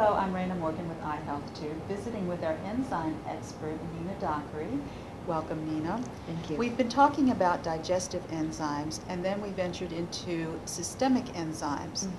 Hello, I'm Raina Morgan with iHealthTube, visiting with our enzyme expert, Nena Dockery. Welcome, Nena. Thank you. We've been talking about digestive enzymes, and then we ventured into systemic enzymes. Mhm.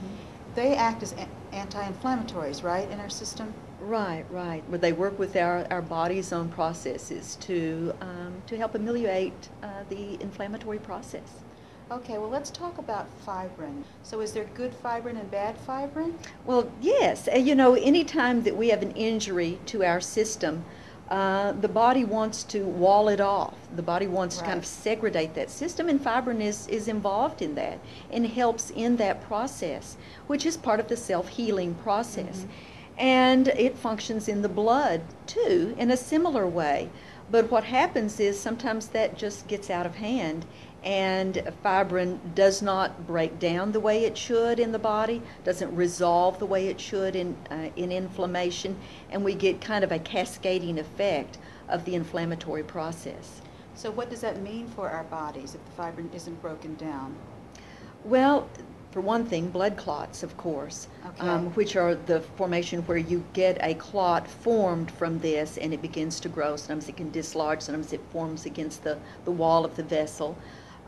They act as anti-inflammatories, right, in our system? Right, right. Well, they work with our, our body's own processes to, um, to help ameliorate uh, the inflammatory process. Okay, well, let's talk about fibrin. So is there good fibrin and bad fibrin? Well, yes. uh, You know, anytime that we have an injury to our system, uh, the body wants to wall it off. The body wants to kind of segregate that system, and fibrin is, is involved in that and helps in that process, which is part of the self healing process. Mhm. And it functions in the blood too, in a similar way. But what happens is sometimes that just gets out of hand, and fibrin does not break down the way it should in the body, doesn't resolve the way it should in, uh, in inflammation, and we get kind of a cascading effect of the inflammatory process. So what does that mean for our bodies if the fibrin isn't broken down? Well, for one thing, blood clots, of course, Okay. um, which are the formation where you get a clot formed from this and it begins to grow. Sometimes it can dislodge, sometimes it forms against the, the wall of the vessel.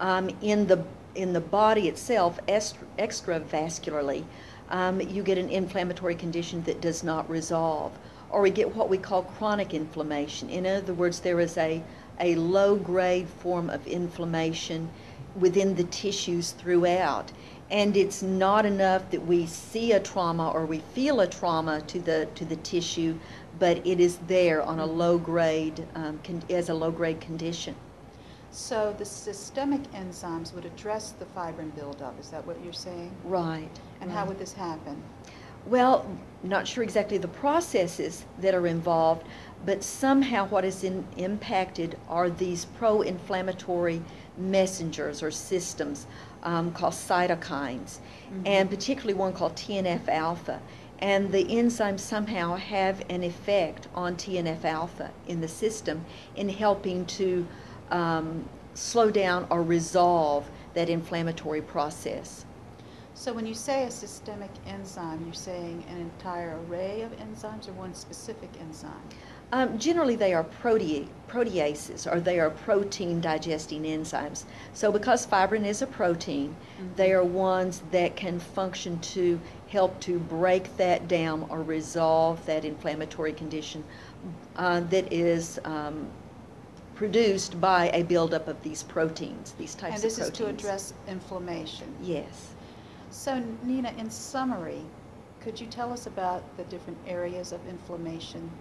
Um, in, the, in the body itself, extravascularly, um, you get an inflammatory condition that does not resolve. Or we get what we call chronic inflammation. In other words, there is a, a low grade form of inflammation within the tissues throughout. And it's not enough that we see a trauma or we feel a trauma to the, to the tissue, but it is there on a low grade, um, as a low grade condition. So the systemic enzymes would address the fibrin buildup, is that what you're saying? Right. And how would this happen? Well, not sure exactly the processes that are involved, but somehow what is in, impacted are these pro inflammatory messengers or systems um, called cytokines, Mhm. and particularly one called TNF alpha. And the enzymes somehow have an effect on TNF alpha in the system in helping to um, slow down or resolve that inflammatory process. So when you say a systemic enzyme, you're saying an entire array of enzymes or one specific enzyme? Um, generally, they are protea- proteases, or they are protein digesting enzymes. So, because fibrin is a protein, Mhm. they are ones that can function to help to break that down or resolve that inflammatory condition uh, that is um, produced by a buildup of these proteins, these types of proteins. And this is to address inflammation? Yes. So Nena, in summary, could you tell us about the different areas of inflammation?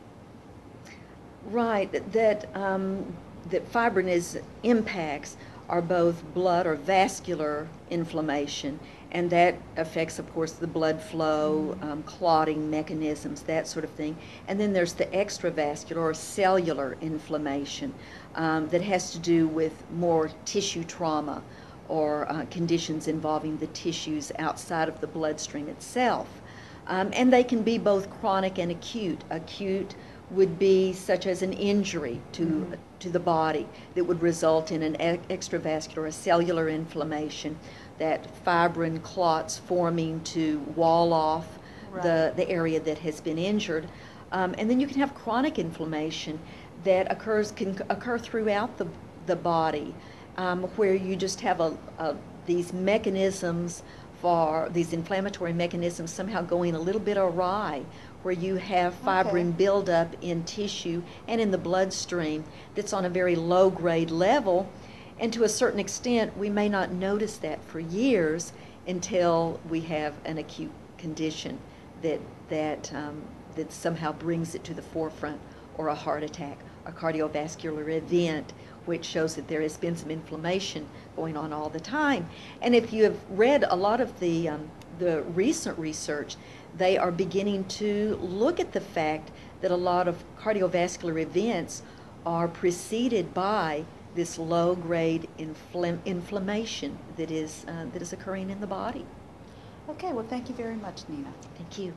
Right, that, um, that fibrin is, impacts are both blood or vascular inflammation, and that affects, of course, the blood flow, um, clotting mechanisms, that sort of thing. And then there's the extravascular or cellular inflammation um, that has to do with more tissue trauma or uh, conditions involving the tissues outside of the bloodstream itself. Um, and they can be both chronic and acute. Acute would be such as an injury to, Mhm. to the body that would result in an extravascular or cellular inflammation, that fibrin clots forming to wall off the, Right. the area that has been injured. Um, and then you can have chronic inflammation that occurs can occur throughout the, the body, um, where you just have a, a, these mechanisms for these inflammatory mechanisms somehow going a little bit awry, where you have fibrin Okay. buildup in tissue and in the bloodstream that's on a very low grade level. And to a certain extent, we may not notice that for years until we have an acute condition that, that, um, that somehow brings it to the forefront, or a heart attack, a cardiovascular event, which shows that there has been some inflammation going on all the time. And if you have read a lot of the, um, the recent research, they are beginning to look at the fact that a lot of cardiovascular events are preceded by this low grade infl- inflammation that is, uh, that is occurring in the body. Okay, well, thank you very much, Nena. Thank you.